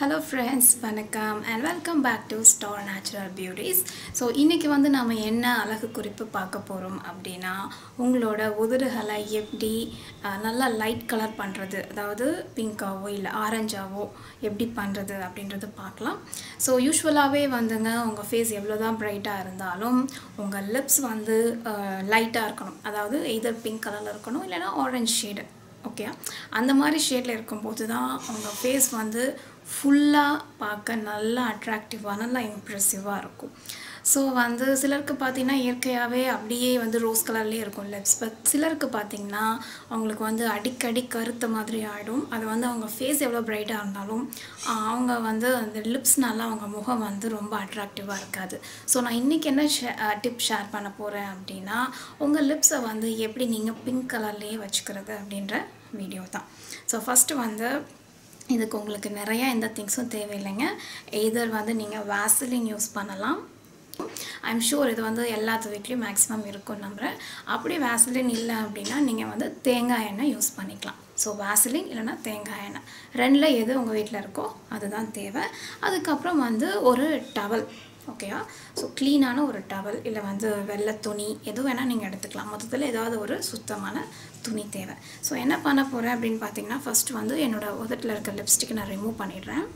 Hello friends வணக்கம். And welcome back to Star Natural Beauties so இன்றைக்கி வந்து நம்ம என்ன அழகு குறிப்பு பார்க்க போகிறோம் அப்படின்னா உங்களோட உதடுகளை எப்படி நல்லா லைட் கலர் பண்ணுறது அதாவது பிங்காவோ இல்லை ஆரஞ்சாவோ எப்படி பண்ணுறது அப்படின்றது பார்க்கலாம். ஸோ யூஸ்வலாகவே வந்துங்க உங்கள் ஃபேஸ் எவ்வளோ தான் ப்ரைட்டாக இருந்தாலும் உங்கள் லிப்ஸ் வந்து லைட்டாக இருக்கணும். அதாவது எதர் பிங்க் கலரில் இருக்கணும் இல்லைன்னா ஆரஞ்ச் ஷேடு ஓகே அந்த மாதிரி ஷேடில் இருக்கும்போது தான் அவங்க ஃபேஸ் வந்து ஃபுல்லாக பார்க்க நல்லா அட்ராக்டிவாக நல்லா இம்ப்ரெசிவாக இருக்கும். ஸோ வந்து சிலருக்கு பார்த்தீங்கன்னா இயற்கையாகவே அப்படியே வந்து ரோஸ் கலர்லேயே இருக்கும் லிப்ஸ் பட் சிலருக்கு பார்த்தீங்கன்னா அவங்களுக்கு வந்து அடிக்கடி கருத்த மாதிரி ஆகிடும் அது வந்து அவங்க ஃபேஸ் எவ்வளோ பிரைட்டாக இருந்தாலும் அவங்க வந்து அந்த லிப்ஸ்னால அவங்க முகம் வந்து ரொம்ப அட்ராக்டிவாக இருக்காது. ஸோ நான் இன்றைக்கி என்ன ஷே டிப் ஷேர் பண்ண போகிறேன் அப்படின்னா உங்கள் லிப்ஸை வந்து எப்படி நீங்கள் பிங்க் கலர்லேயே வச்சுக்கிறது அப்படின்ற வீடியோ தான். ஸோ ஃபஸ்ட்டு வந்து இதுக்கு உங்களுக்கு நிறையா எந்த திங்ஸும் தேவையில்லைங்க. எய்தர் வந்து நீங்கள் வேசலின் யூஸ் பண்ணலாம். ஐம் ஷூர் இது வந்து எல்லாத்து வீட்லேயும் மேக்ஸிமம் இருக்கும் நம்புகிறேன் அப்படி வேசலின் இல்லை அப்படின்னா நீங்கள் வந்து தேங்காய் எண்ணெய் யூஸ் பண்ணிக்கலாம். ஸோ வேசலின் இல்லைன்னா தேங்காய் எண்ணெய். ரெண்டில் எது உங்கள் வீட்டில் இருக்கோ அதுதான் தேவை. அதுக்கப்புறம் வந்து ஒரு டவல் ஓகேவா ஸோ க்ளீனான ஒரு டவல் இல்லை வந்து வெள்ளை துணி எது வேணால் நீங்கள் எடுத்துக்கலாம். மொத்தத்தில் ஏதாவது ஒரு சுத்தமான துணி தேவை. ஸோ என்ன பண்ண போகிறேன் அப்படின்னு பார்த்தீங்கன்னா ஃபஸ்ட்டு வந்து என்னோடய உதட்டில் இருக்க லிப்ஸ்டிக் நான் ரிமூவ் பண்ணிடுறேன்.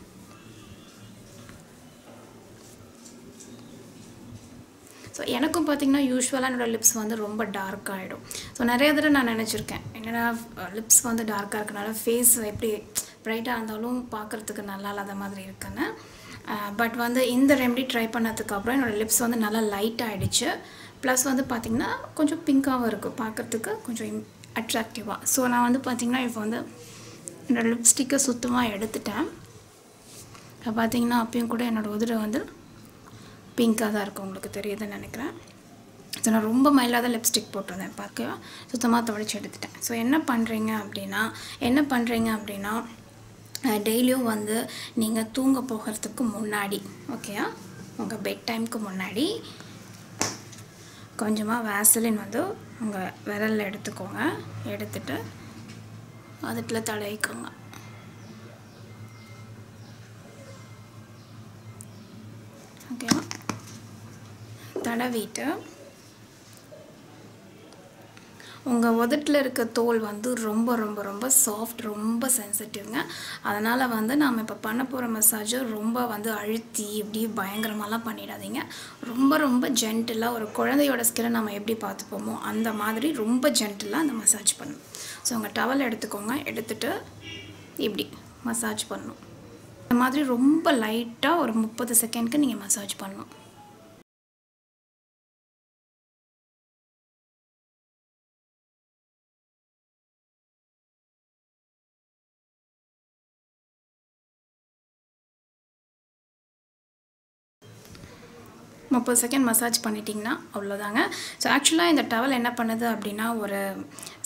ஸோ எனக்கும் பார்த்தீங்கன்னா யூஸ்வலாக என்னோடய லிப்ஸ் வந்து ரொம்ப டார்க் ஆகிடும் ஸோ நிறைய தடவை நான் நினச்சிருக்கேன் என்னடா லிப்ஸ் வந்து டார்க்காக இருக்கனால ஃபேஸ் எப்படி ப்ரைட்டாக இருந்தாலும் பார்க்குறதுக்கு நல்லா இல்லாத மாதிரி இருக்குன்னு. பட் வந்து இந்த ரெமெடி ட்ரை பண்ணதுக்கப்புறம் என்னோடய லிப்ஸ் வந்து நல்லா லைட் ஆகிடுச்சு ப்ளஸ் வந்து பார்த்திங்கன்னா கொஞ்சம் பிங்க்காகவும் இருக்கும் பார்க்குறதுக்கு கொஞ்சம் அட்ராக்டிவாக ஸோ நான் வந்து பார்த்திங்கன்னா இப்போ வந்து என்னோடய லிப்ஸ்டிக்கை சுத்தமாக எடுத்துட்டேன். இப்போ பார்த்தீங்கன்னா அப்பயும் கூட என்னோடய உதிரை வந்து பிங்க்காக தான் இருக்கும் உங்களுக்கு தெரியுதுன்னு நினைக்கிறேன். ஸோ நான் ரொம்ப மைலாக தான் லிப்ஸ்டிக் போட்டிருந்தேன் பார்க்க. சுத்தமாக துடைச்சி எடுத்துட்டேன். ஸோ என்ன பண்ணுறீங்க அப்படின்னா என்ன பண்ணுறீங்க அப்படின்னா டெய்லியும் வந்து நீங்கள் தூங்க போகிறதுக்கு முன்னாடி ஓகேயா உங்கள் பெட் டைமுக்கு முன்னாடி கொஞ்சமாக வேசலின் வந்து உங்கள் விரலில் எடுத்துக்கோங்க. எடுத்துட்டு அதுக்குள்ள தடவிக்கோங்க. ஓகேவா தடவிட்டு உங்கள் உதட்டில் இருக்க தோல் வந்து ரொம்ப ரொம்ப ரொம்ப சாஃப்ட் ரொம்ப சென்சிட்டிவ்ங்க அதனால் வந்து நாம் இப்போ பண்ண போகிற மசாஜை ரொம்ப வந்து அழுத்தி இப்படி பயங்கரமாலாம் பண்ணிடாதீங்க. ரொம்ப ரொம்ப ஜென்டிலாக ஒரு குழந்தையோட ஸ்கினை நம்ம எப்படி பார்த்துப்போமோ அந்த மாதிரி ரொம்ப ஜென்டிலாக அந்த மசாஜ் பண்ணணும். ஸோ உங்கள் டவல் எடுத்துக்கோங்க. எடுத்துகிட்டு இப்படி மசாஜ் பண்ணணும். இந்த மாதிரி ரொம்ப லைட்டாக ஒரு முப்பது செகண்ட்க்கு நீங்கள் மசாஜ் பண்ணணும். முப்பது செகண்ட் மசாஜ் பண்ணிட்டிங்கன்னா அவ்வளோதாங்க ஸோ ஆக்சுவலாக இந்த டவல் என்ன பண்ணுது அப்படின்னா ஒரு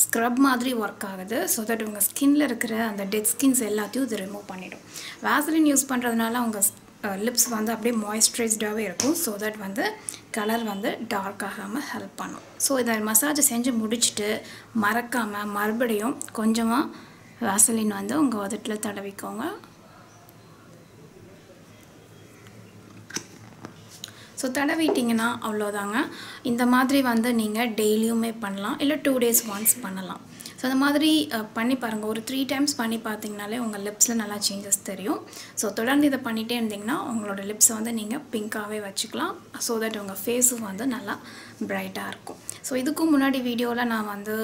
ஸ்க்ரப் மாதிரி ஒர்க் ஆகுது. ஸோ தட் உங்கள் ஸ்கின்ல இருக்கிற அந்த டெட் ஸ்கின்ஸ் எல்லாத்தையும் இது ரிமூவ் பண்ணிடும். வேசலின் யூஸ் பண்ணுறதுனால உங்கள் லிப்ஸ் வந்து அப்படியே மாய்ஸ்சரைஸ்டாகவே இருக்கும். ஸோ தட் வந்து கலர் வந்து டார்க் ஆகாமல் ஹெல்ப் பண்ணும். ஸோ இதை மசாஜை செஞ்சு முடிச்சுட்டு மறக்காமல் மறுபடியும் கொஞ்சமாக வேசலின் வந்து உங்கள் உதட்டில் தடவிக்கோங்க. ஸோ தடவிட்டிங்கன்னா அவ்வளோதாங்க. இந்த மாதிரி வந்து நீங்கள் டெய்லியுமே பண்ணலாம். இல்லை டூ டேஸ் ஒன்ஸ் பண்ணலாம். ஸோ அந்த மாதிரி பண்ணி பாருங்கள் ஒரு த்ரீ டைம்ஸ் பண்ணி பார்த்தீங்கனாலே உங்கள் லிப்ஸில் நல்லா சேஞ்சஸ் தெரியும். ஸோ தொடர்ந்து இதை பண்ணிகிட்டே இருந்தீங்கன்னா உங்களோட லிப்ஸை வந்து நீங்கள் பிங்க்காகவே வச்சுக்கலாம். ஸோ தட் உங்கள் ஃபேஸும் வந்து நல்லா ப்ரைட்டாக இருக்கும். ஸோ இதுக்கும் முன்னாடி வீடியோவில் நான் வந்து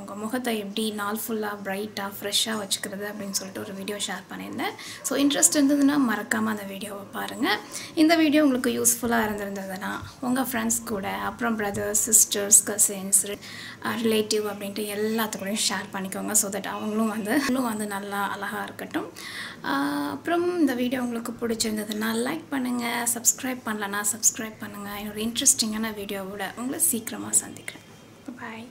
உங்கள் முகத்தை எப்படி நாள் ஃபுல்லாக ப்ரைட்டாக ஃப்ரெஷ்ஷாக வச்சுக்கிறது அப்படின்னு சொல்லிட்டு ஒரு வீடியோ ஷேர் பண்ணியிருந்தேன். ஸோ இன்ட்ரெஸ்ட் இருந்ததுன்னா மறக்காமல் அந்த வீடியோவை பாருங்கள் இந்த வீடியோ உங்களுக்கு யூஸ்ஃபுல்லாக இருந்திருந்ததுன்னா உங்கள் ஃப்ரெண்ட்ஸ் கூட அப்புறம் பிரதர்ஸ் சிஸ்டர்ஸ் கசின்ஸ் ரிலேட்டிவ் அப்படின்ட்டு எல்லாத்துக்கூடையும் ஷேர் பண்ணிக்கோங்க. ஸோ தட் அவங்களும் வந்து இன்னும் வந்து நல்லா அழகாக இருக்கட்டும். அப்புறம் இந்த வீடியோ உங்களுக்கு பிடிச்சிருந்ததுன்னா லைக் பண்ணுங்கள் சப்ஸ்கிரைப் பண்ணலன்னா சப்ஸ்கிரைப் பண்ணுங்கள் என்னோட இன்ட்ரெஸ்டிங்கான வீடியோவோட உங்களை சீக்கிரமாக दिख रहा है। बाय